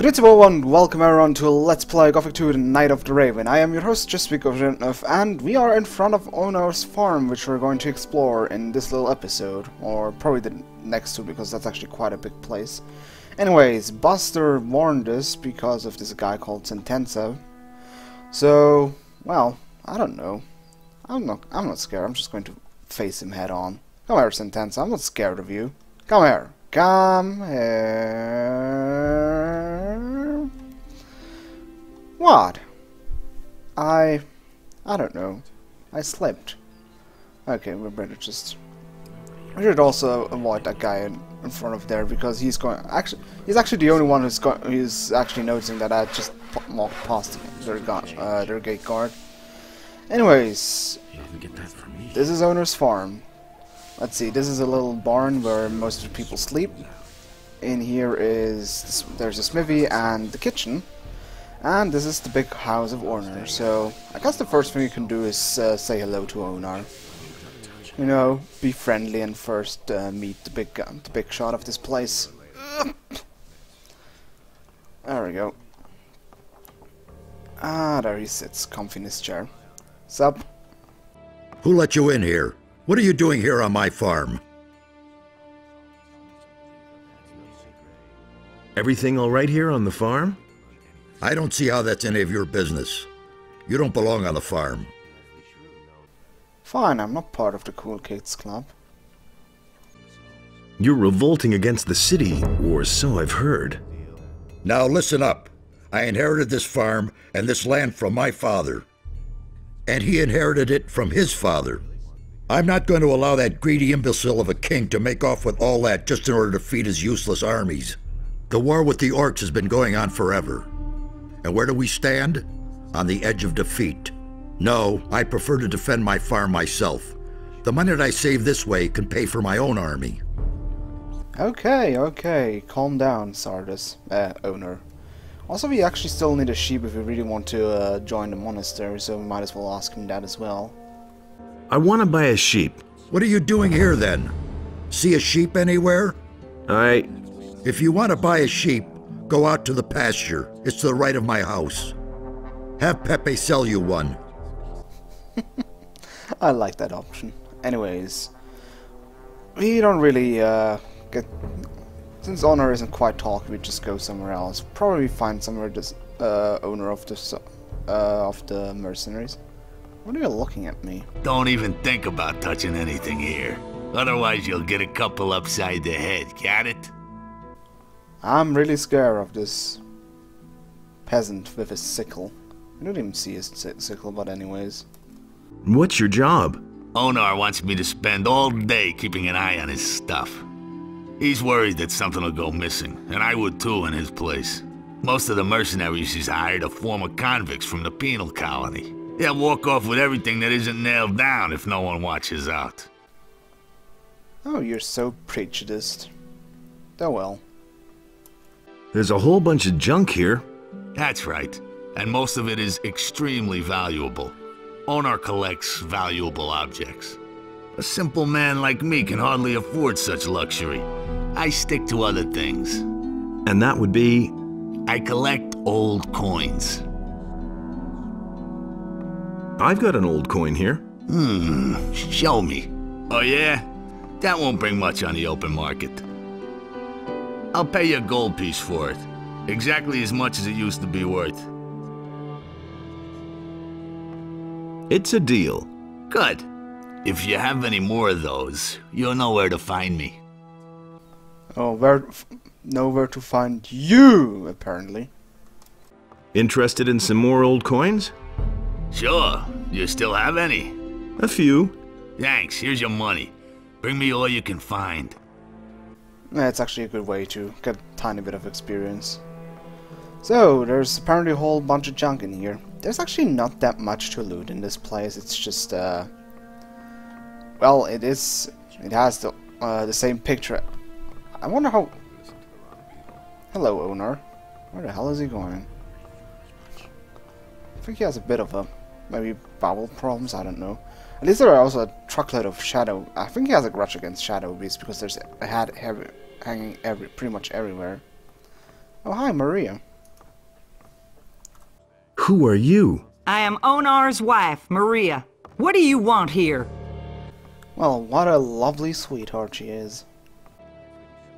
Greetings everyone, welcome everyone to Let's Play Gothic 2 The Night of the Raven. I am your host, Just of, and we are in front of Onar's farm, which we're going to explore in this little episode, or probably the next two, because that's actually quite a big place. Anyways, Buster warned us because of this guy called Sentenza. So, well, I don't know. I'm not, I'm not scared, I'm just going to face him head on. Come here, Sentenza, I'm not scared of you. Come here. Come here. What? I... I don't know. I slept. Okay, we better just... We should also avoid that guy in, in front of there because he's going... Actually, he's actually the only one who's got, who's actually noticing that I just walked past their, uh, their gate guard. Anyways, this is Onar's farm. Let's see, this is a little barn where most of the people sleep. In here is, there's a smithy and the kitchen. And this is the big house of Onar, so I guess the first thing you can do is uh, say hello to Onar. You know, be friendly and first uh, meet the big uh, the big shot of this place. There we go. Ah, there he sits, comfy in his chair. Sup? Who let you in here? What are you doing here on my farm? Everything all right here on the farm? I don't see how that's any of your business. You don't belong on the farm. Fine, I'm not part of the Cool Kids Club. You're revolting against the city, or so I've heard. Now listen up. I inherited this farm and this land from my father. And he inherited it from his father. I'm not going to allow that greedy imbecile of a king to make off with all that just in order to feed his useless armies. The war with the orcs has been going on forever. And where do we stand? On the edge of defeat. No, I prefer to defend my farm myself. The money that I save this way can pay for my own army. Okay, okay, calm down, Xardas, uh, Onar. Also, we actually still need a sheep if we really want to uh, join the monastery, so we might as well ask him that as well. I want to buy a sheep. What are you doing here then? See a sheep anywhere? I... If you want to buy a sheep, go out to the pasture. It's to the right of my house. Have Pepe sell you one. I like that option. Anyways, we don't really uh, get... Since Onar isn't quite talking, we just go somewhere else. Probably find somewhere this uh, owner of the uh, of the mercenaries. What are you looking at me? Don't even think about touching anything here. Otherwise you'll get a couple upside the head, got it? I'm really scared of this peasant with his sickle. I don't even see his sickle, but anyways. What's your job? Onar wants me to spend all day keeping an eye on his stuff. He's worried that something will go missing, and I would too in his place. Most of the mercenaries he's hired are former convicts from the penal colony. They'll walk off with everything that isn't nailed down if no one watches out. Oh, you're so prejudiced. Oh well. There's a whole bunch of junk here. That's right. And most of it is extremely valuable. Onar collects valuable objects. A simple man like me can hardly afford such luxury. I stick to other things. And that would be? I collect old coins. I've got an old coin here. Hmm, show me. Oh yeah? That won't bring much on the open market. I'll pay you a gold piece for it. Exactly as much as it used to be worth. It's a deal. Good. If you have any more of those, you'll know where to find me. Oh, where... know where to find you, apparently. Interested in some more old coins? Sure. You still have any? A few. Thanks. Here's your money. Bring me all you can find. That's actually a good way to get a tiny bit of experience. So, there's apparently a whole bunch of junk in here. There's actually not that much to loot in this place. It's just, uh... Well, it is... It has the, uh, the same picture. I wonder how... Hello, Onar. Where the hell is he going? I think he has a bit of a... Maybe bowel problems, I don't know. At least there are also a truckload of shadow. I think he has a grudge against shadow beasts because there's a hat heavy, hanging every pretty much everywhere. Oh hi Maria. Who are you? I am Onar's wife, Maria. What do you want here? Well, what a lovely sweetheart she is.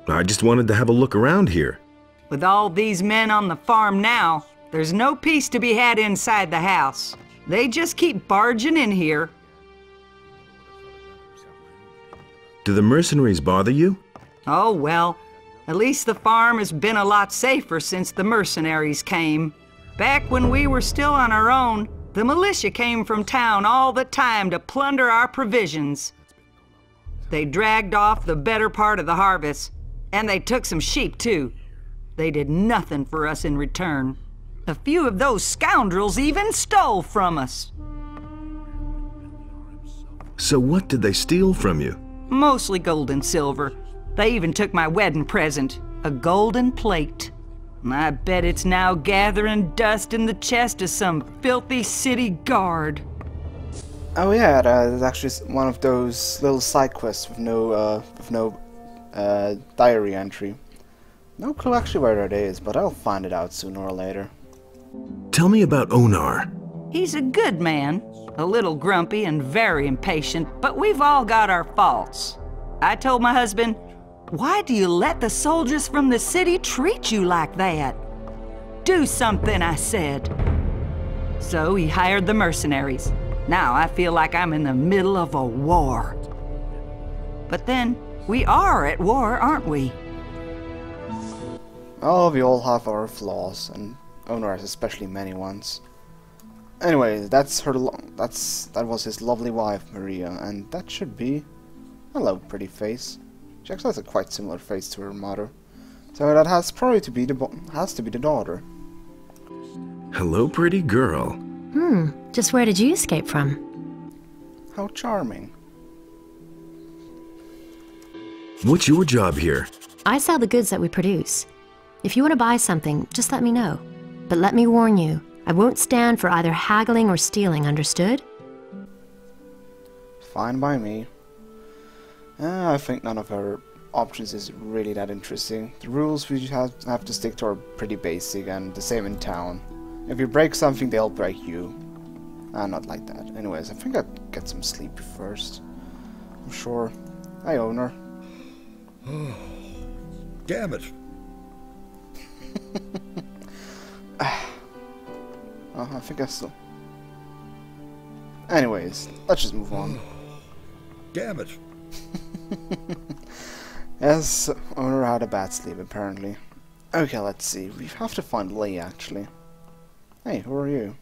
I just wanted to have a look around here. With all these men on the farm now, there's no peace to be had inside the house. They just keep barging in here. Do the mercenaries bother you? Oh, well, at least the farm has been a lot safer since the mercenaries came. Back when we were still on our own, the militia came from town all the time to plunder our provisions. They dragged off the better part of the harvest, and they took some sheep too. They did nothing for us in return. A few of those scoundrels even stole from us. So what did they steal from you? Mostly gold and silver. They even took my wedding present, a golden plate. I bet it's now gathering dust in the chest of some filthy city guard. Oh yeah, uh, there's actually one of those little side quests with no, uh, with no, uh, diary entry. No clue actually where that is, but I'll find it out sooner or later. Tell me about Onar. He's a good man, a little grumpy and very impatient, but we've all got our faults. I told my husband, why do you let the soldiers from the city treat you like that? Do something, I said. So he hired the mercenaries. Now I feel like I'm in the middle of a war. But then, we are at war, aren't we? Oh, we all have our flaws, and Onar has especially many ones. Anyway, that's her. that's that was his lovely wife, Maria, and that should be. Hello, pretty face. She actually has a quite similar face to her mother, so that has probably to be the has to be the daughter. Hello, pretty girl. Hmm. Just where did you escape from? How charming. What's your job here? I sell the goods that we produce. If you want to buy something, just let me know. But let me warn you, I won't stand for either haggling or stealing, understood? Fine by me. Uh, I think none of our options is really that interesting. The rules we have, have to stick to are pretty basic and the same in town. If you break something, they'll break you. Ah, not like that. Anyways, I think I'd get some sleep first. I'm sure. Hi, Onar. Damn it. Uh, I think I still... Anyways, let's just move on. Damn it. yes, Onar had a bad sleep, apparently. Okay, let's see. We have to find Lee, actually. Hey, who are you?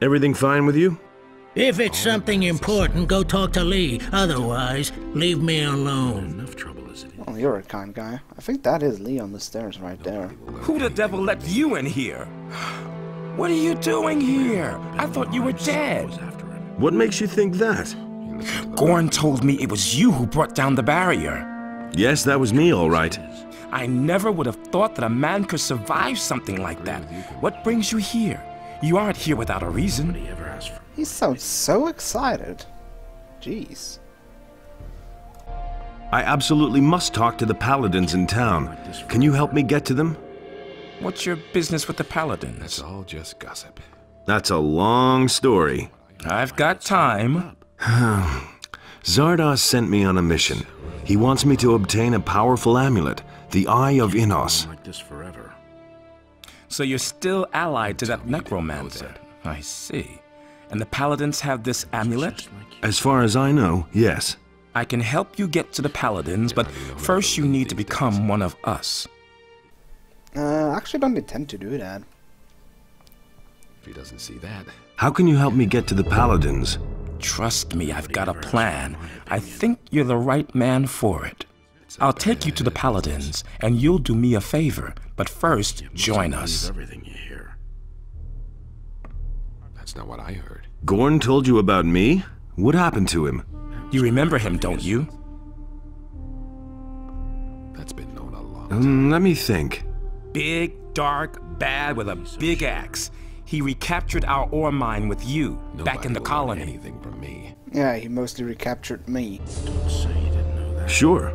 Everything fine with you? If it's something important, go talk to Lee. Otherwise, leave me alone. Enough trouble as it is. Oh, you're a kind guy. I think that is Lee on the stairs right there. Who the devil let you in here? What are you doing here? I thought you were dead. What makes you think that? Gorn told me it was you who brought down the barrier. Yes, that was me, all right. I never would have thought that a man could survive something like that. What brings you here? You aren't here without a reason. He sounds so excited. Jeez. I absolutely must talk to the paladins in town. Can you help me get to them? What's your business with the paladins? It's all just gossip. That's a long story. I've got time. Xardas sent me on a mission. He wants me to obtain a powerful amulet, the Eye of Innos. Like this forever. So you're still allied to that necromancer. I see. And the paladins have this amulet? As far as I know, yes. I can help you get to the paladins, but first you need to become one of us. Uh, I actually don't intend to do that. If he doesn't see that. How can you help me get to the paladins? Trust me, I've got a plan. I think you're the right man for it. I'll take you to the paladins, and you'll do me a favor. But first, join us. Everything you hear. That's not what I heard. Gorn told you about me? What happened to him? You remember him, don't you? That's been known a long Um, let me think. Big, dark, bad with a big axe. He recaptured our ore mine with you, back in the Nobody will learn colony. Anything from me. Yeah, he mostly recaptured me. Sure.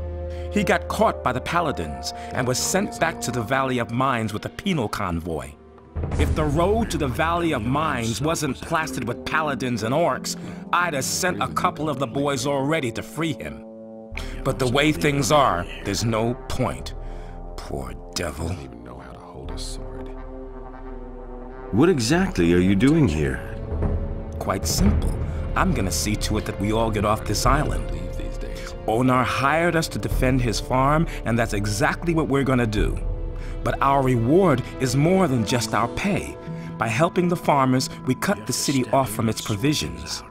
He got caught by the paladins and was sent back to the Valley of Mines with a penal convoy. If the road to the Valley of Mines wasn't plastered with paladins and orcs, I'd have sent a couple of the boys already to free him. But the way things are, there's no point. Poor devil. even know how to hold a sword. What exactly are you doing here? Quite simple. I'm gonna see to it that we all get off this island. Leave these days. Onar hired us to defend his farm, and that's exactly what we're gonna do. But our reward is more than just our pay. By helping the farmers, we cut the city off from its provisions.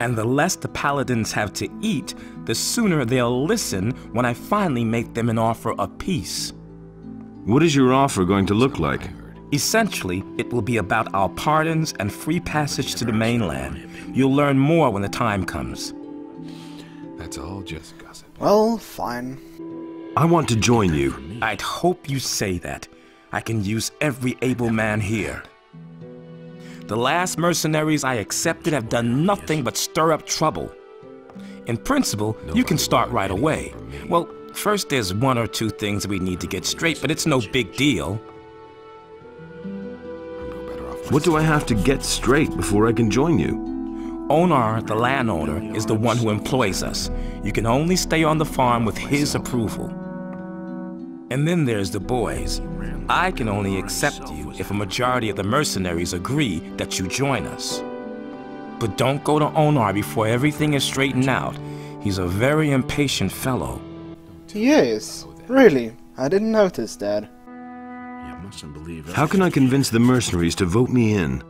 And the less the paladins have to eat, the sooner they'll listen when I finally make them an offer of peace. What is your offer going to look like? Essentially, it will be about our pardons and free passage to the mainland. You'll learn more when the time comes. That's all just gossip. Well, fine. I want to join you. I'd hope you say that. I can use every able man here. The last mercenaries I accepted have done nothing but stir up trouble. In principle, you can start right away. Well, first there's one or two things we need to get straight, but it's no big deal. I'm no better off. What do I have to get straight before I can join you? Onar, the landowner, is the one who employs us. You can only stay on the farm with his approval. And then there's the boys. I can only accept you if a majority of the mercenaries agree that you join us. But don't go to Onar before everything is straightened out. He's a very impatient fellow. Yes, really. I didn't notice that. How can I convince the mercenaries to vote me in?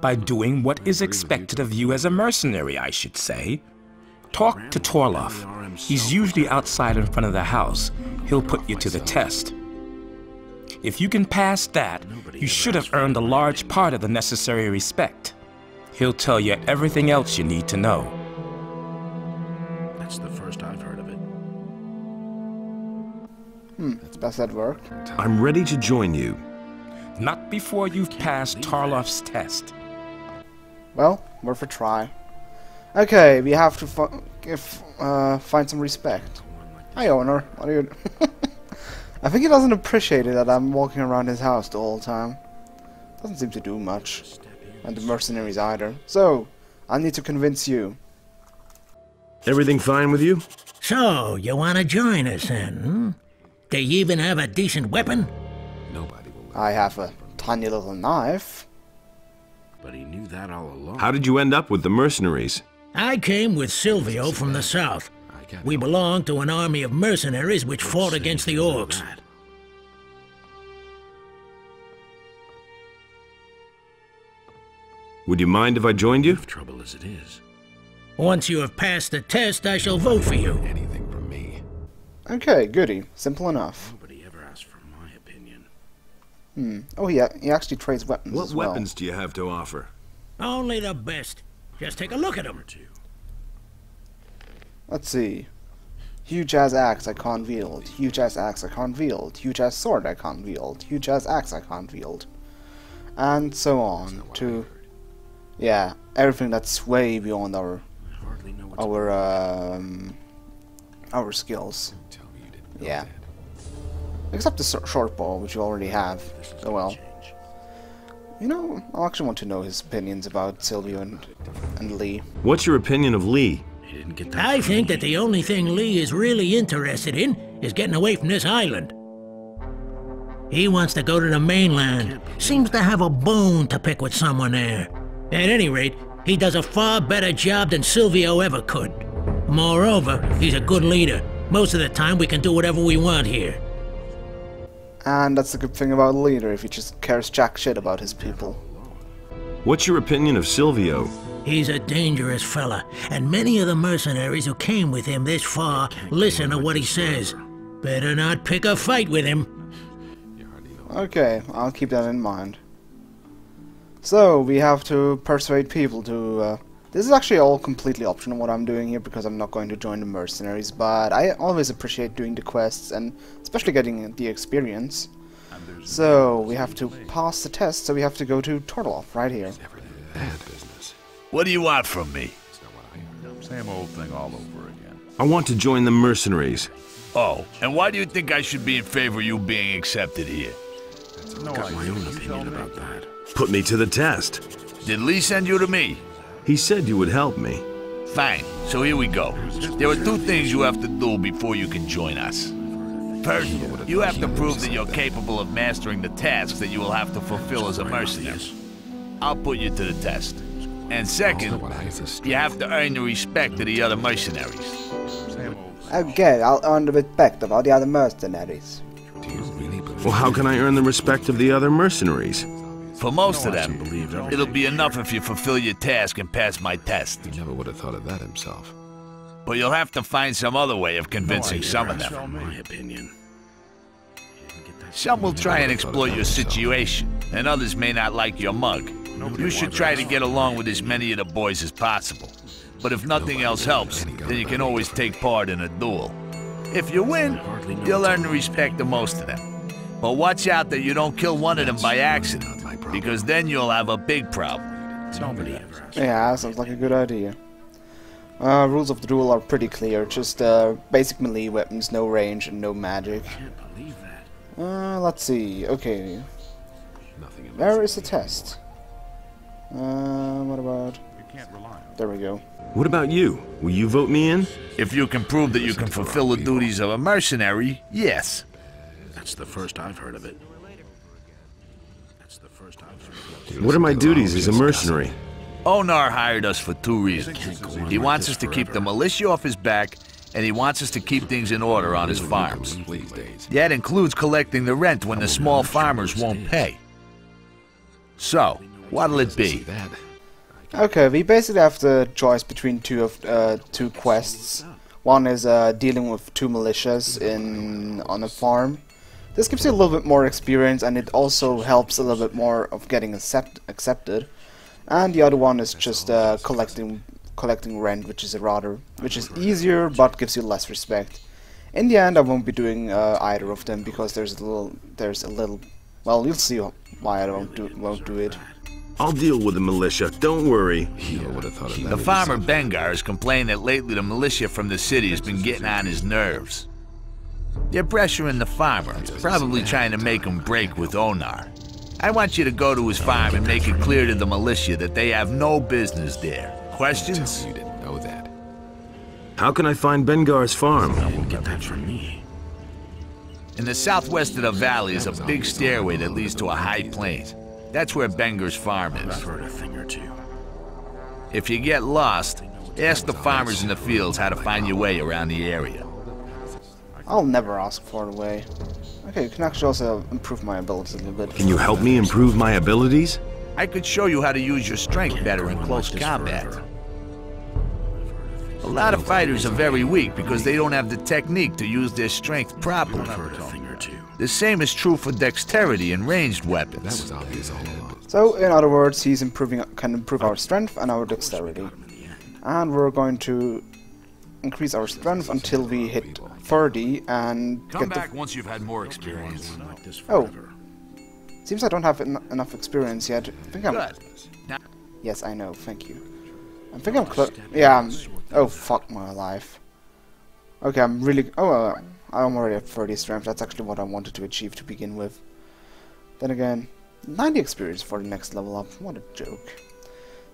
By doing what is expected of you as a mercenary, I should say. Talk to Torlof. He's usually outside in front of the house. He'll put you to the test. If you can pass that, you should have earned a large part of the necessary respect. He'll tell you everything else you need to know. That's the first I've heard of it. That's best at work? I'm ready to join you. Not before you've passed Torlof's test. Well, worth a try. Okay, we have to fi- give, uh, find some respect. Hi, Onar. What are you? I think he doesn't appreciate it that I'm walking around his house the whole time. Doesn't seem to do much, and the mercenaries either. So, I need to convince you. Everything fine with you? So, you want to join us then, hmm? Do you even have a decent weapon? Nobody will. I have a tiny little knife. But he knew that all along. How did you end up with the mercenaries? I came with Silvio from the south. I can't We belong to an army of mercenaries which fought against the orcs. Would you mind if I joined you? Trouble as it is. Once you have passed the test, I shall vote for you. anything from me. Okay, goody. Simple enough. Nobody ever asked for my opinion. Hmm. Oh, yeah, he actually trades weapons What as well. weapons do you have to offer? Only the best. Just take a look at them. Let's see. Huge ass axe I can't wield. Huge ass axe I can't wield. Huge ass sword I can't wield. Huge ass axe I can't wield. And so on to yeah, everything that's way beyond our I hardly know what's our um our skills. Tell me you didn't know Yeah. Except the short bow, which you already have. Oh well. You know, I actually want to know his opinions about Silvio and, and Lee. What's your opinion of Lee? He didn't get that. I from think me. that the only thing Lee is really interested in is getting away from this island. He wants to go to the mainland. Seems to have a bone to pick with someone there. At any rate, he does a far better job than Silvio ever could. Moreover, he's a good leader. Most of the time, we can do whatever we want here. And that's the good thing about a leader, if he just cares jack shit about his people. What's your opinion of Silvio? He's a dangerous fella, and many of the mercenaries who came with him this far listen to what he says. Better not pick a fight with him. Okay, I'll keep that in mind. So, we have to persuade people to... Uh, this is actually all completely optional what I'm doing here because I'm not going to join the mercenaries, but I always appreciate doing the quests and especially getting the experience. So, we have to pass the test, so we have to go to Torlof right here. Bad business. What do you want from me? It's not what I heard. Same old thing all over again. I want to join the mercenaries. Oh, and why do you think I should be in favor of you being accepted here? No Got my own opinion about that. Put me to the test. Did Lee send you to me? He said you would help me. Fine, so here we go. There are two things you have to do before you can join us. First, you have to prove that you're capable of mastering the tasks that you will have to fulfill as a mercenary. I'll put you to the test. And second, you have to earn the respect of the other mercenaries. Okay, I'll earn the respect of all the other mercenaries. Well, how can I earn the respect of the other mercenaries? For most of them, it'll be enough if you fulfill your task and pass my test. He never would have thought of that himself. But you'll have to find some other way of convincing some of them. In my opinion. Some will try and exploit your situation, and others may not like your mug. You should try to get along with as many of the boys as possible. But if nothing else helps, then you can always take part in a duel. If you win, you'll earn the respect of most of them. But watch out that you don't kill one of them by accident, because then you'll have a big problem. Nobody ever. Yeah, sounds like a good idea. Uh, rules of the duel are pretty clear. Just uh, basic melee weapons, no range, and no magic. can't believe that. Uh, let's see. Okay, Nothing in where is the test? Uh, what about? There we go. What about you? Will you vote me in? If you can prove that you can fulfill the duties of a mercenary, yes. That's the first I've heard of it. That's the first I've heard of it. What are my duties as a mercenary? Onar hired us for two reasons. He wants us to keep the militia off his back, and he wants us to keep things in order on his farms. That includes collecting the rent when the small farmers won't pay. So, what'll it be? that? Okay, we basically have the choice between two of uh, two quests. One is uh, dealing with two militias in on a farm. This gives you a little bit more experience, and it also helps a little bit more of getting accept accepted. And the other one is just uh, collecting collecting rent, which is a rather which is easier but gives you less respect. In the end, I won't be doing uh, either of them because there's a little there's a little. Well, you'll see why I won't do won't do it. I'll deal with the militia, don't worry. He never would have thought of that. The farmer Bengar has complained that lately the militia from the city has been getting on his nerves. They're pressuring the farmer, probably trying to make him break with Onar. I want you to go to his farm and make it clear to the militia that they have no business there. Questions? You didn't know that. How can I find Bengar's farm? Get that from me. In the southwest of the valley is a big stairway that leads to a high plain. That's where Bengar's farm I've is. heard a thing or two. If you get lost, ask the farmers in the fields how to find your way around the area. I'll never ask for the way. Okay, you can actually also improve my abilities a little bit. Can you help me improve my abilities? I could show you how to use your strength better in close This combat. forever. A lot of fighters are very weak because they don't have the technique to use their strength properly. The same is true for dexterity and ranged That weapons. was obvious all along. So, in other words, he's improving, can improve our strength and our dexterity. And we're going to increase our strength until we hit 30 and Come get back the... once you've had more experience. Oh. Seems I don't have en enough experience yet. I think I'm... Good. Yes, I know, thank you. I think I'm close... Yeah, I'm... Oh, fuck my life. Okay, I'm really... Oh, uh, I'm already at 30 strength. That's actually what I wanted to achieve to begin with. Then again, 90 experience for the next level up. What a joke.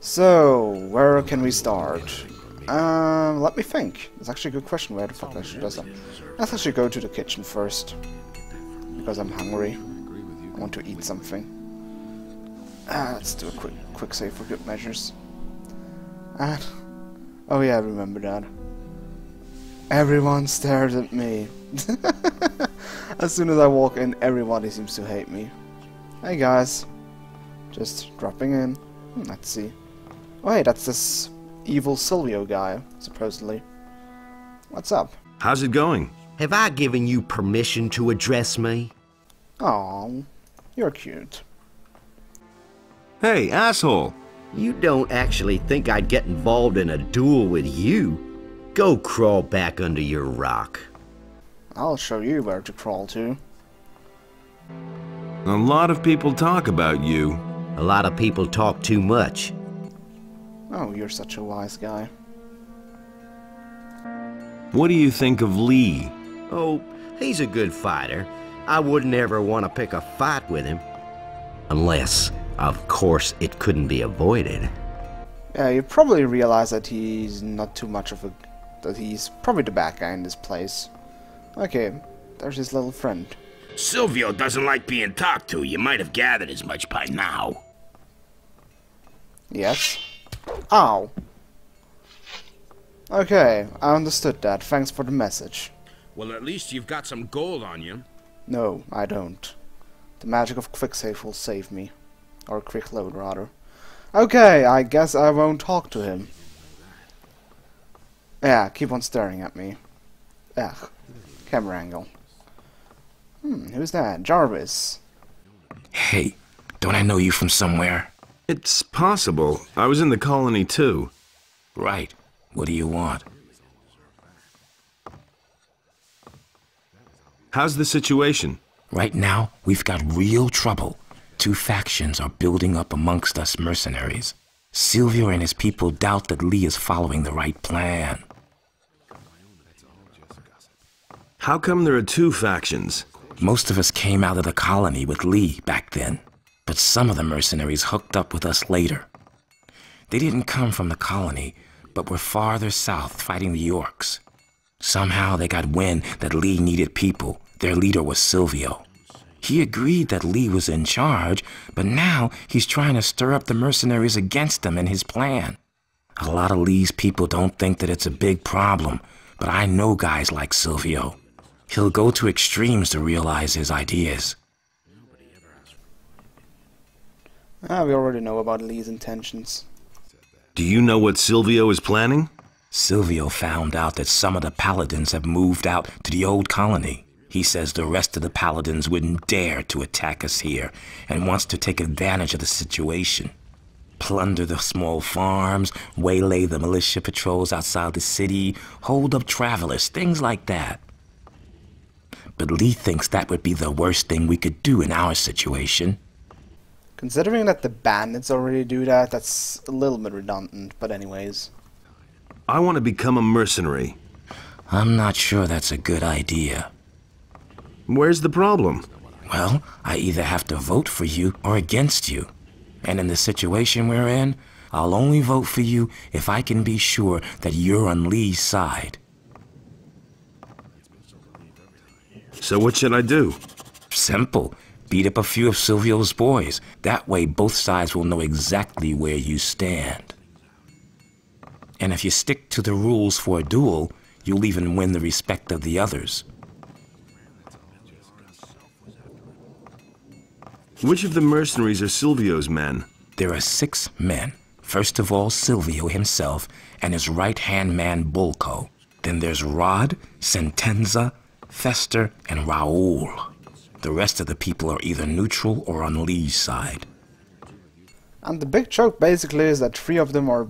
So, where can we start? Um, let me think. That's actually a good question. Where the fuck I should do that? Let's actually go to the kitchen first. Because I'm hungry. I want to eat something. Ah, let's do a quick quick save for good measures. And oh yeah, I remember that. Everyone stares at me. as soon as I walk in, everybody seems to hate me. Hey guys, just dropping in. Hmm, let's see. Oh hey, that's this evil Silvio guy, supposedly. What's up? How's it going? Have I given you permission to address me? Oh, you're cute. Hey, asshole! You don't actually think I'd get involved in a duel with you? Go crawl back under your rock. I'll show you where to crawl to. A lot of people talk about you. A lot of people talk too much. Oh, you're such a wise guy. What do you think of Lee? Oh, he's a good fighter. I wouldn't ever want to pick a fight with him. Unless, of course, it couldn't be avoided. Yeah, you probably realize that he's not too much of a... that he's probably the bad guy in this place. Okay, there's his little friend. Silvio doesn't like being talked to. You might have gathered as much by now. Yes. Ow. Okay, I understood that. Thanks for the message. Well, at least you've got some gold on you. No, I don't. The magic of quick save will save me. Or quick load, rather. Okay, I guess I won't talk to him. Yeah, keep on staring at me. Ugh. Camera angle. Hmm, who's that? Jarvis. Hey, don't I know you from somewhere? It's possible. I was in the colony too. Right. What do you want? How's the situation? Right now, we've got real trouble. Two factions are building up amongst us mercenaries. Silvio and his people doubt that Lee is following the right plan. How come there are two factions? Most of us came out of the colony with Lee back then, but some of the mercenaries hooked up with us later. They didn't come from the colony, but were farther south fighting the orcs. Somehow they got wind that Lee needed people. Their leader was Silvio. He agreed that Lee was in charge, but now he's trying to stir up the mercenaries against him and his plan. A lot of Lee's people don't think that it's a big problem, but I know guys like Silvio. He'll go to extremes to realize his ideas. Ah, we already know about Lee's intentions. Do you know what Silvio is planning? Silvio found out that some of the paladins have moved out to the old colony. He says the rest of the paladins wouldn't dare to attack us here and wants to take advantage of the situation. Plunder the small farms, waylay the militia patrols outside the city, hold up travelers, things like that. But Lee thinks that would be the worst thing we could do in our situation. Considering that the bandits already do that, that's a little bit redundant, but anyways. I want to become a mercenary. I'm not sure that's a good idea. Where's the problem? Well, I either have to vote for you or against you. And in the situation we're in, I'll only vote for you if I can be sure that you're on Lee's side. So what should I do? Simple. Beat up a few of Silvio's boys. That way both sides will know exactly where you stand. And if you stick to the rules for a duel, you'll even win the respect of the others. Which of the mercenaries are Silvio's men? There are six men. First of all, Silvio himself and his right-hand man, Bullco. Then there's Rod, Sentenza, Fester, and Raoul. The rest of the people are either neutral or on Lee's side. And the big joke basically is that three of them are,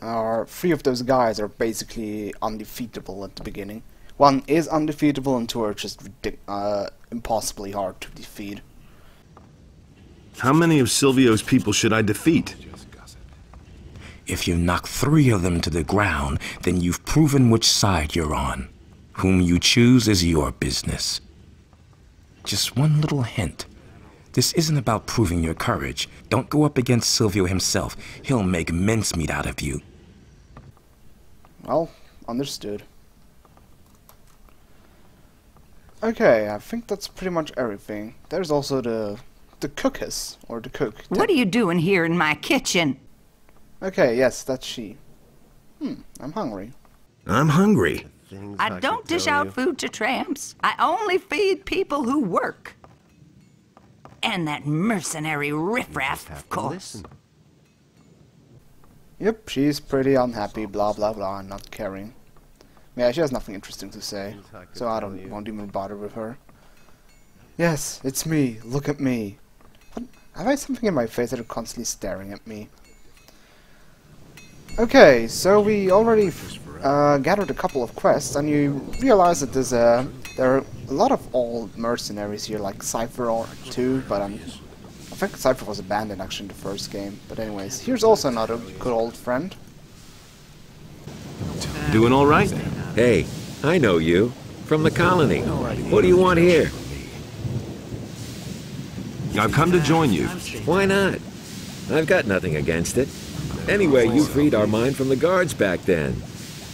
are three of those guys are basically undefeatable at the beginning. One is undefeatable, and two are just uh, impossibly hard to defeat. How many of Silvio's people should I defeat? If you knock three of them to the ground, then you've proven which side you're on. Whom you choose is your business. Just one little hint. This isn't about proving your courage. Don't go up against Silvio himself. He'll make mincemeat out of you. Well, understood. Okay, I think that's pretty much everything. There's also the the cookess, or the cook. What are you doing here in my kitchen? Okay, yes, that's she. Hmm, I'm hungry. I'm hungry. I don't dish out food to tramps. I only feed people who work. And that mercenary riffraff, of course. Yep, she's pretty unhappy, blah blah blah, not caring. Yeah, she has nothing interesting to say, so I don't won't even bother with her. Yes, it's me. Look at me. What? Have I something in my face that are constantly staring at me? Okay, so we already uh, gathered a couple of quests, and you realize that there's a there are a lot of old mercenaries here, like Cipher or two, but um, I think Cipher was abandoned actually in the first game. But anyways, here's also another good old friend. Doing all right? Hey, I know you from the colony. What do you want here? I've come to join you. Why not? I've got nothing against it. Anyway, you freed our mine from the guards back then.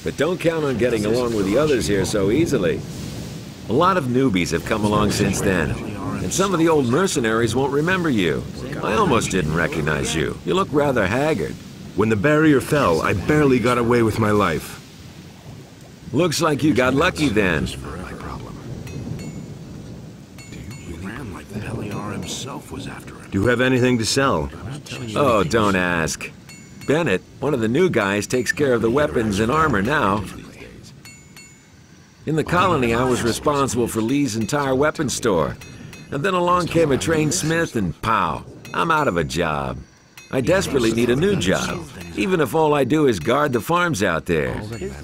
But don't count on getting along with the others here so easily. A lot of newbies have come along since then, and some of the old mercenaries won't remember you. I almost didn't recognize you. You look rather haggard. When the barrier fell, I barely got away with my life. Looks like you got lucky then. ran like Beliar himself was after it. Do you have anything to sell? Oh, don't ask. Bennet, one of the new guys, takes care of the weapons and armor now. In the colony, I was responsible for Lee's entire weapons store. And then along came a trained smith, and pow, I'm out of a job. I desperately need a new job, even if all I do is guard the farms out there.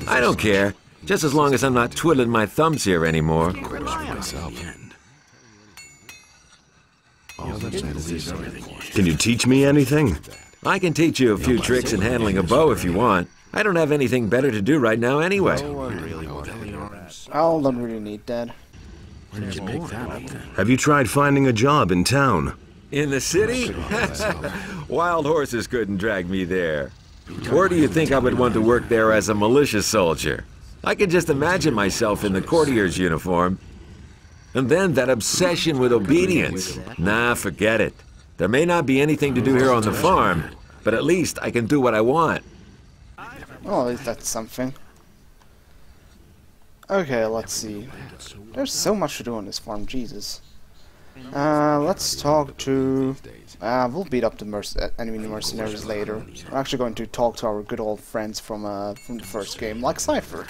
I don't care, just as long as I'm not twiddling my thumbs here anymore. Can you teach me anything? I can teach you a few tricks in handling a bow if you want. I don't have anything better to do right now anyway. I don't really need that. Where did you pick that up then? Have you tried finding a job in town? In the city? Wild horses couldn't drag me there. Where do you think I would want to work there as a militia soldier? I can just imagine myself in the courtier's uniform. And then that obsession with obedience. Nah, forget it. There may not be anything to do here on the farm, but at least I can do what I want. Well, at least that's something. Okay, let's see. There's so much to do on this farm, Jesus. Uh, let's talk to... Uh, we'll beat up the merc uh, enemy mercenaries later. We're actually going to talk to our good old friends from uh, from the first game, like Cipher.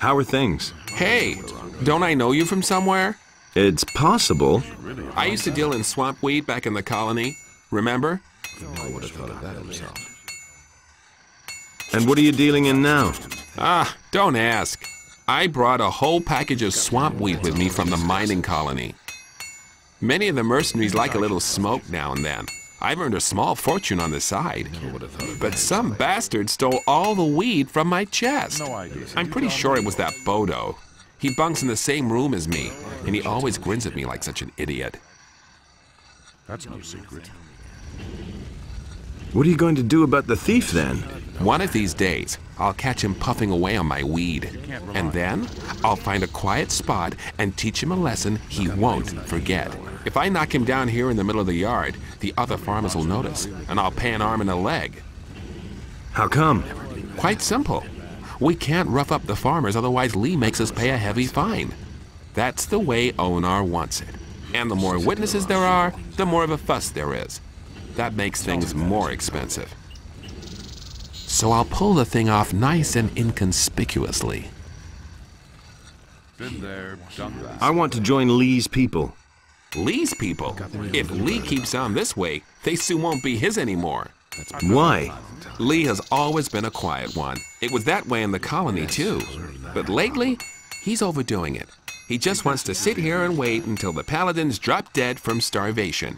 How are things? Hey, don't I know you from somewhere? It's possible. I used to deal in swamp weed back in the colony. Remember? I would have thought of that himself. And what are you dealing in now? Ah, don't ask. I brought a whole package of swamp weed with me from the mining colony. Many of the mercenaries like a little smoke now and then. I've earned a small fortune on the side. But some bastard stole all the weed from my chest. I'm pretty sure it was that Bodo. He bunks in the same room as me, and he always grins at me like such an idiot. That's no secret. What are you going to do about the thief then? One of these days, I'll catch him puffing away on my weed. And then, I'll find a quiet spot and teach him a lesson he won't forget. If I knock him down here in the middle of the yard, the other farmers will notice, and I'll pay an arm and a leg. How come? Quite simple. We can't rough up the farmers, otherwise Lee makes us pay a heavy fine. That's the way Onar wants it. And the more witnesses there are, the more of a fuss there is. That makes things more expensive. So I'll pull the thing off nice and inconspicuously. Been there, done that. I want to join Lee's people. Lee's people? If Lee keeps on this way, they soon won't be his anymore. Why? Lee has always been a quiet one. It was that way in the colony, too. But lately, he's overdoing it. He just wants to sit here and wait until the paladins drop dead from starvation.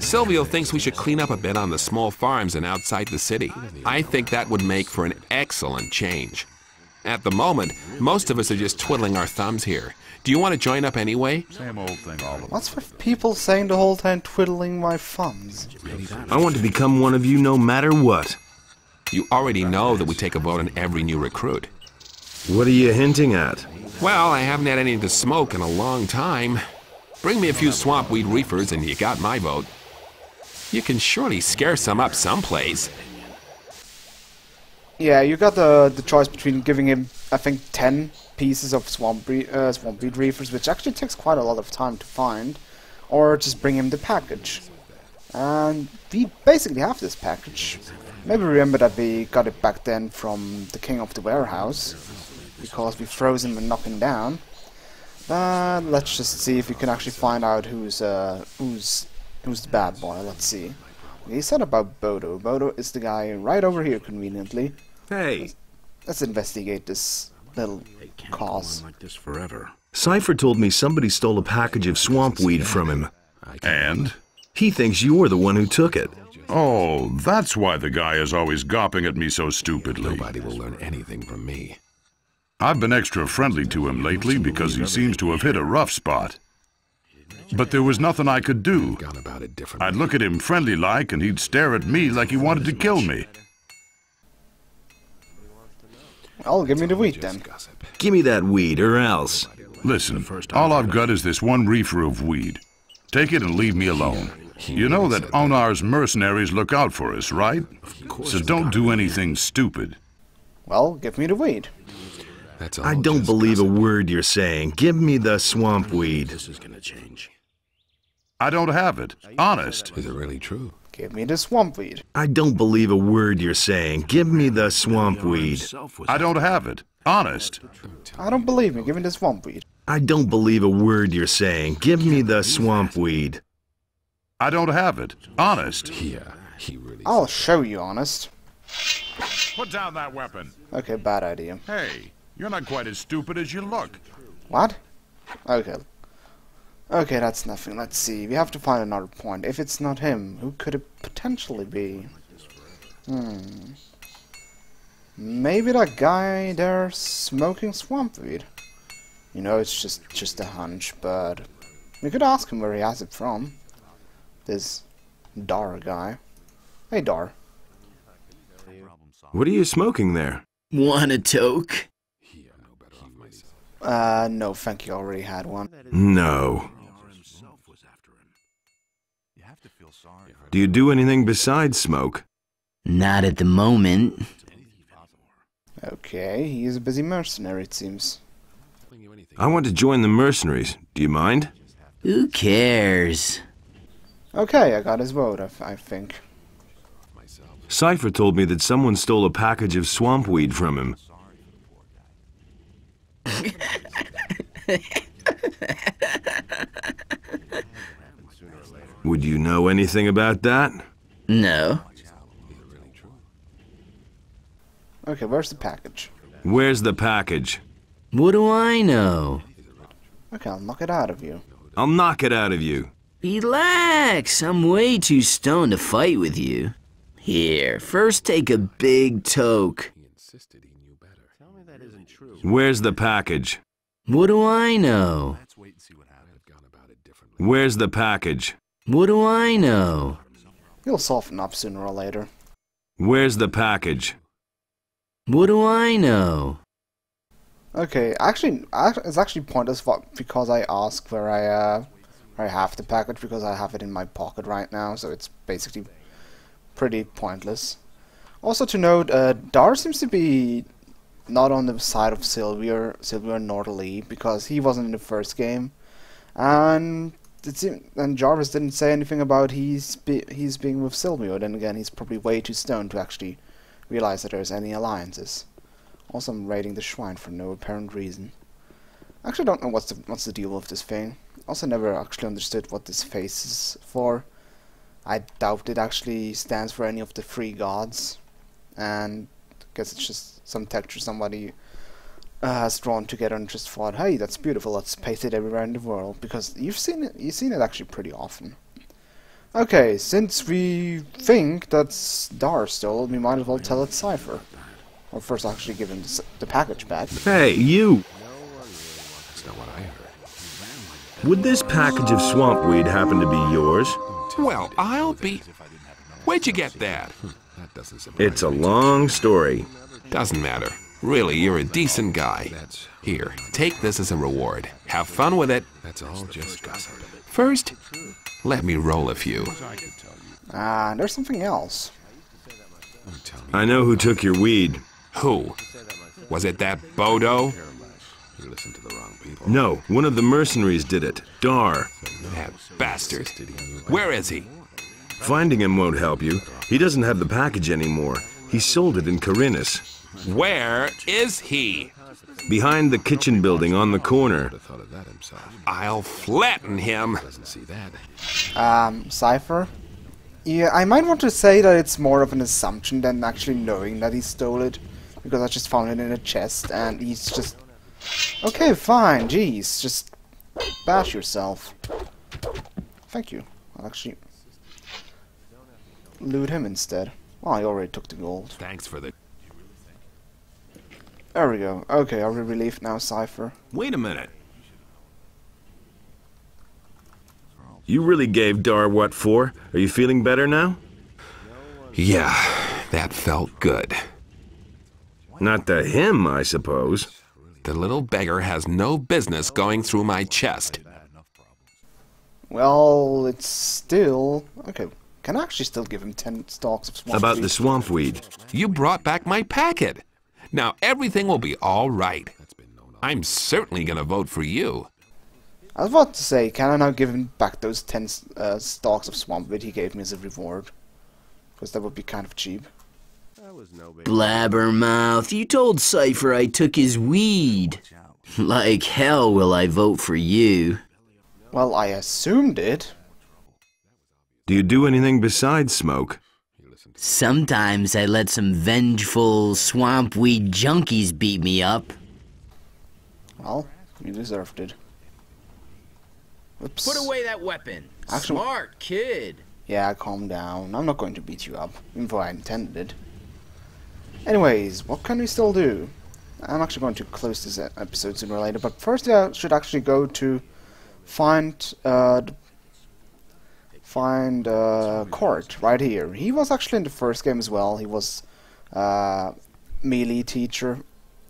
Silvio thinks we should clean up a bit on the small farms and outside the city. I think that would make for an excellent change. At the moment, most of us are just twiddling our thumbs here. Do you want to join up anyway? Same old thing all of What's with people saying the whole time twiddling my thumbs? I want to become one of you no matter what. You already know that we take a vote on every new recruit. What are you hinting at? Well, I haven't had anything to smoke in a long time. Bring me a few swamp weed reefers and you got my vote. You can surely scare some up someplace. Yeah, you got the the choice between giving him, I think, 10 pieces of swamp, bre uh, swamp reefers, which actually takes quite a lot of time to find, or just bring him the package. And we basically have this package. Maybe remember that we got it back then from the king of the warehouse, because we froze him and knocked him down. But let's just see if we can actually find out who's uh, who's who's the bad boy. Let's see. He said about Bodo. Bodo is the guy right over here, conveniently. Hey, Let's investigate this little cause. like this forever. Cipher told me somebody stole a package of swamp weed from him. And? He thinks you're the one who took it. Oh, that's why the guy is always gawping at me so stupidly. Nobody will learn anything from me. I've been extra friendly to him lately because he seems to have hit a rough spot. But there was nothing I could do. I'd look at him friendly like, and he'd stare at me like he wanted to kill me. Well, give me the wheat then. Give me that weed, or else. Listen, all I've got is this one reefer of weed. Take it and leave me alone. You know that Onar's mercenaries look out for us, right? Of course. So don't do anything stupid. Well, give me the weed. I don't believe a word you're saying. Give me the swamp weed. This is gonna change. I don't have it. Honest. Is it really true? Give me the swamp weed. I don't believe a word you're saying. Give me the swamp weed. I don't have it. Honest. I don't believe me. Give me the swamp weed. I don't believe a word you're saying. Give me the swamp weed. I don't have it. Honest. Yeah, he really. I'll show you, honest. Put down that weapon. Okay, bad idea. Hey, you're not quite as stupid as you look. What? Okay. Okay, that's nothing. Let's see. We have to find another point. If it's not him, who could it potentially be? Hmm. Maybe that guy there smoking swamp weed. You know, it's just just a hunch, but we could ask him where he has it from. This Dar guy. Hey, Dar. What are you smoking there? Want a toke? Uh, no, thank you. I already had one. No. Do you do anything besides smoke? Not at the moment. Okay, he is a busy mercenary, it seems. I want to join the mercenaries. Do you mind? Who cares? Okay, I got his vote, I, I think. Cipher told me that someone stole a package of swamp weed from him. Would you know anything about that? No. Okay, where's the package? Where's the package? What do I know? Okay, I'll knock it out of you. I'll knock it out of you. Relax, I'm way too stoned to fight with you. Here, first take a big toke. Where's the package? What do I know? Where's the package? What do I know? He'll soften up sooner or later. Where's the package? What do I know? Okay, actually, it's actually pointless because I ask where I uh, where I have the package because I have it in my pocket right now, so it's basically pretty pointless. Also to note, uh, Dar seems to be not on the side of Sylvio, Sylvio Norderly because he wasn't in the first game, and it seemed, and Jarvis didn't say anything about he's be, he's being with Sylvio. Then again, he's probably way too stoned to actually realize that there's any alliances. Also, I'm raiding the shrine for no apparent reason. I actually don't know what's the what's the deal with this thing. Also, never actually understood what this face is for. I doubt it actually stands for any of the three gods, and I guess it's just some texture somebody uh, has drawn together and just thought, "Hey, that's beautiful. Let's paste it everywhere in the world." Because you've seen it, you've seen it actually pretty often. Okay, since we think that's Dar still, we might as well tell it Cipher. Or first actually give him the, the package back. Hey, you! That's not what I heard. Would this package of swamp weed happen to be yours? Well, I'll be. Where'd you get that? That doesn't surprise It's a long story. Doesn't matter. Really, you're a decent guy. Here, take this as a reward. Have fun with it. That's all just gossip. First, let me roll a few. Ah, there's something else. I know who took your weed. Who? Was it that Bodo? You listen to the wrong people. No, one of the mercenaries did it. Dar. That bastard. Where is he? Finding him won't help you. He doesn't have the package anymore. He sold it in Khorinis. Where is he? Behind the kitchen building on the corner. Thought of that himself. I'll flatten him. Doesn't see that. Um, Cipher? Yeah, I might want to say that it's more of an assumption than actually knowing that he stole it. Because I just found it in a chest and he's just... Okay, fine, jeez, just bash yourself. Thank you. I'll actually loot him instead. Oh, I already took the gold. Thanks for the. There we go. Okay, are we relieved now, Cipher? Wait a minute. You really gave Dar what for? Are you feeling better now? Yeah, that felt good. Not to him, I suppose. The little beggar has no business going through my chest. Well, it's still... Okay, can I actually still give him 10 stalks of swamp About weed? the swamp weed. You brought back my packet. Now everything will be all right. I'm certainly gonna vote for you. I was about to say, can I now give him back those 10 uh, stalks of swamp weed he gave me as a reward? Because that would be kind of cheap. Blabbermouth, you told Cipher I took his weed. Like hell will I vote for you. Well, I assumed it. Do you do anything besides smoke? Sometimes I let some vengeful swamp weed junkies beat me up. Well, you deserved it. Oops. Put away that weapon. Actually- Smart kid. Yeah, calm down. I'm not going to beat you up, even though I intended it. Anyways, what can we still do? I'm actually going to close this episode sooner or later, but first I should actually go to find uh, the- find uh, Cord right here. He was actually in the first game as well. He was uh, melee teacher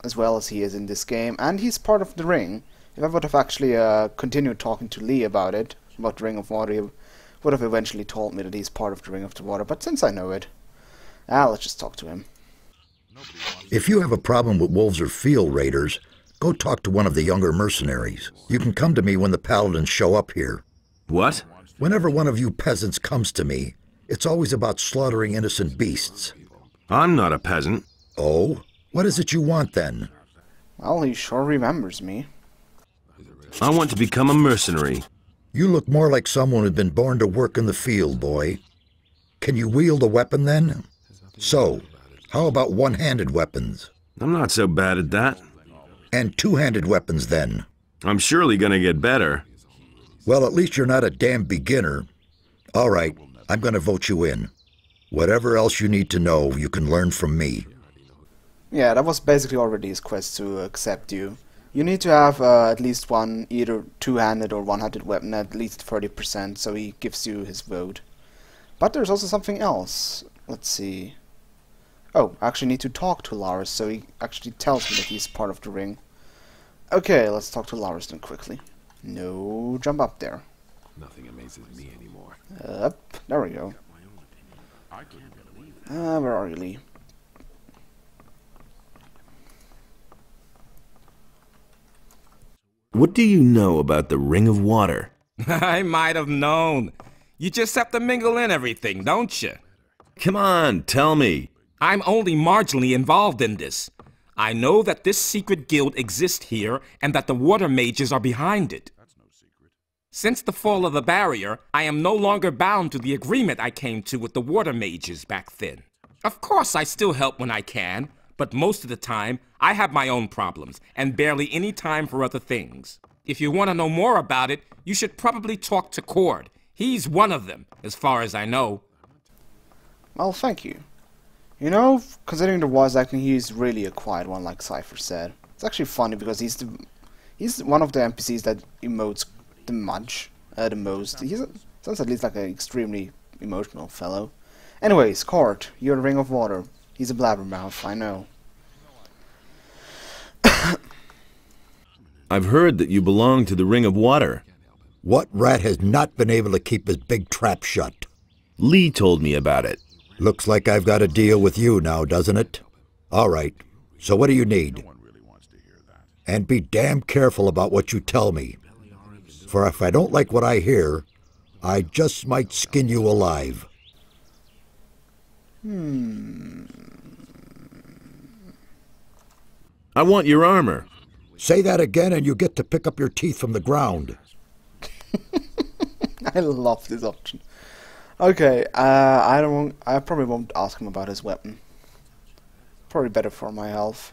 as well as he is in this game, and he's part of the ring. If I would have actually uh, continued talking to Lee about it, about the Ring of Water, he would have eventually told me that he's part of the Ring of the Water. But since I know it, ah, let's just talk to him. If you have a problem with wolves or field raiders, go talk to one of the younger mercenaries. You can come to me when the paladins show up here. What? Whenever one of you peasants comes to me, it's always about slaughtering innocent beasts. I'm not a peasant. Oh? What is it you want then? Well, he sure remembers me. I want to become a mercenary. You look more like someone who'd been born to work in the field, boy. Can you wield a weapon then? So, how about one handed weapons? I'm not so bad at that. And two handed weapons then? I'm surely gonna get better. Well, at least you're not a damn beginner. All right, I'm going to vote you in. Whatever else you need to know, you can learn from me. Yeah, that was basically already his quest to accept you. You need to have uh, at least one either two-handed or one-handed weapon, at least 30%, so he gives you his vote. But there's also something else. Let's see. Oh, I actually need to talk to Lares, so he actually tells me that he's part of the ring. Okay, let's talk to Lares then quickly. No, jump up there. Nothing amazes me anymore. Up, there we go. Ah, where are you, Lee? What do you know about the Ring of Water? I might have known. You just have to mingle in everything, don't you? Come on, tell me. I'm only marginally involved in this. I know that this secret guild exists here and that the water mages are behind it. No Since the fall of the barrier, I am no longer bound to the agreement I came to with the water mages back then. Of course, I still help when I can, but most of the time, I have my own problems and barely any time for other things. If you want to know more about it, you should probably talk to Cord. He's one of them, as far as I know. Well, thank you. You know, considering the voice acting, he's really a quiet one, like Cipher said. It's actually funny because he's the he's one of the NPCs that emotes the much, uh, the most. He sounds at least like an extremely emotional fellow. Anyways, Cord, you're the Ring of Water. He's a blabbermouth, I know. I've heard that you belong to the Ring of Water. What rat has not been able to keep his big trap shut? Lee told me about it. Looks like I've got a deal with you now, doesn't it? All right. So what do you need? And be damn careful about what you tell me. For if I don't like what I hear, I just might skin you alive. Hmm. I want your armor. Say that again and you get to pick up your teeth from the ground. I love this option. Okay, uh, I don't. I probably won't ask him about his weapon. Probably better for my health.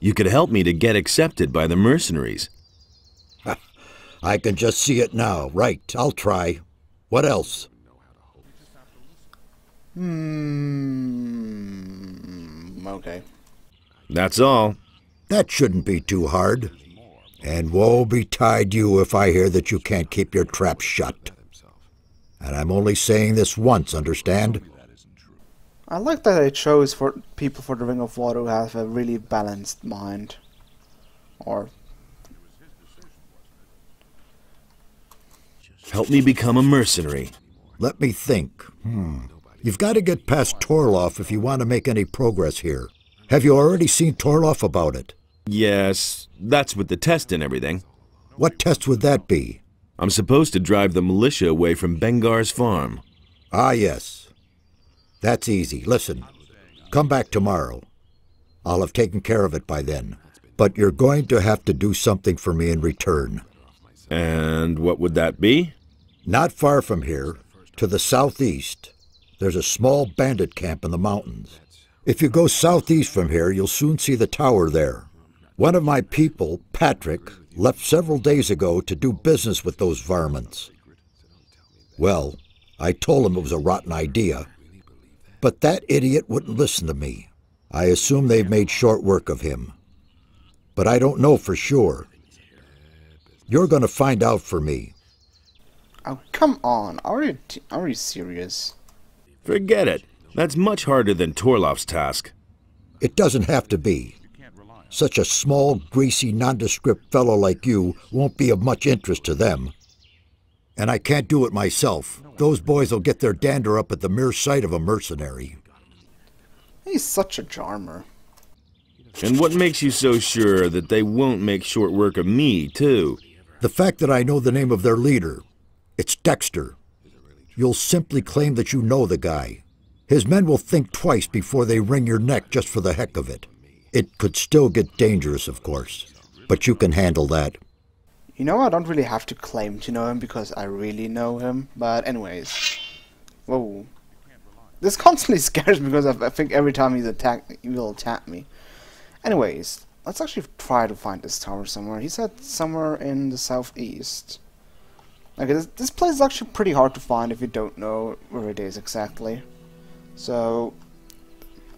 You could help me to get accepted by the mercenaries. I can just see it now. Right, I'll try. What else? Hmm. Okay. That's all. That shouldn't be too hard. And woe betide you if I hear that you can't keep your trap shut. And I'm only saying this once, understand? I like that it chose for people for the Ring of Water who have a really balanced mind. Or Help me become a mercenary. Let me think. Hmm. You've got to get past Torlof if you want to make any progress here. Have you already seen Torlof about it? Yes, that's with the test and everything. What test would that be? I'm supposed to drive the militia away from Bengar's farm. Ah, yes. That's easy. Listen, come back tomorrow. I'll have taken care of it by then. But you're going to have to do something for me in return. And what would that be? Not far from here, to the southeast, there's a small bandit camp in the mountains. If you go southeast from here, you'll soon see the tower there. One of my people, Patrick, left several days ago to do business with those varmints. Well, I told him it was a rotten idea, but that idiot wouldn't listen to me. I assume they've made short work of him. But I don't know for sure. You're going to find out for me. Oh, come on. Are you, are you serious? Forget it. That's much harder than Torlof's task. It doesn't have to be. Such a small, greasy, nondescript fellow like you won't be of much interest to them. And I can't do it myself. Those boys will get their dander up at the mere sight of a mercenary. He's such a charmer. And what makes you so sure that they won't make short work of me, too? The fact that I know the name of their leader. It's Dexter. You'll simply claim that you know the guy. His men will think twice before they wring your neck just for the heck of it. It could still get dangerous, of course, but you can handle that. You know, I don't really have to claim to know him because I really know him, but anyways. Whoa. This constantly scares me because I think every time he's attack, he will attack me. Anyways, let's actually try to find this tower somewhere. He said somewhere in the southeast. Okay, this, this place is actually pretty hard to find if you don't know where it is exactly. So,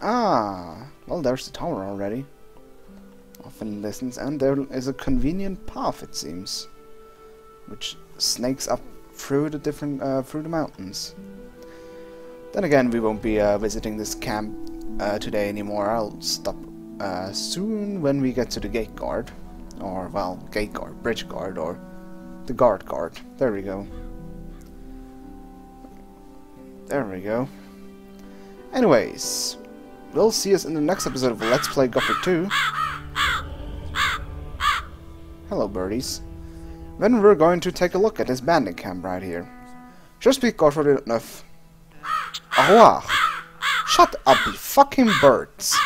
ah, well there's the tower already. Often the and there is a convenient path it seems, which snakes up through the different, uh, through the mountains. Then again, we won't be uh, visiting this camp uh, today anymore. I'll stop uh, soon when we get to the gate guard, or well, gate guard, bridge guard, or the guard guard. There we go. There we go. Anyways, we'll see us in the next episode of Let's Play Gothic 2. Hello, birdies. Then we're going to take a look at this bandit camp right here. Just be Godfrey enough. Ah! Shut up, you fucking birds!